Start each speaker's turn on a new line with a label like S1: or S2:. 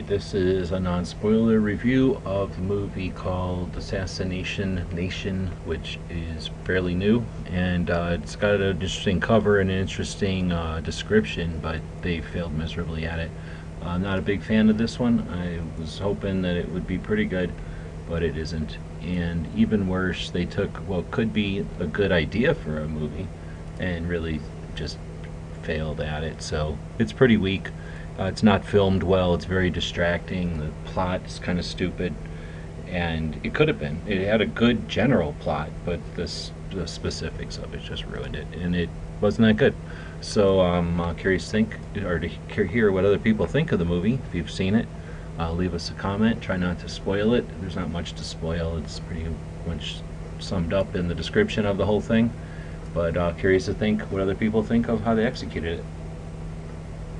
S1: this is a non-spoiler review of the movie called Assassination Nation, which is fairly new, and uh, it's got an interesting cover and an interesting uh, description, but they failed miserably at it. I'm not a big fan of this one. I was hoping that it would be pretty good, but it isn't. And even worse, they took what could be a good idea for a movie and really just failed at it. So it's pretty weak. Uh, it's not filmed well. It's very distracting. The plot is kind of stupid, and it could have been. It had a good general plot, but this the specifics of it just ruined it, and it wasn't that good. So I'm uh, curious to think or to hear what other people think of the movie. If you've seen it, uh, leave us a comment. Try not to spoil it. There's not much to spoil. It's pretty much summed up in the description of the whole thing. But uh, curious to think what other people think of how they executed it.